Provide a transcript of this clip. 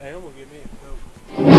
Hey, I'm gonna get me a coke.